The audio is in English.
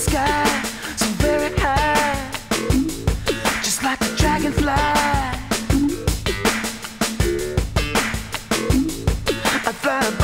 sky, so very high, just like a dragonfly. I fly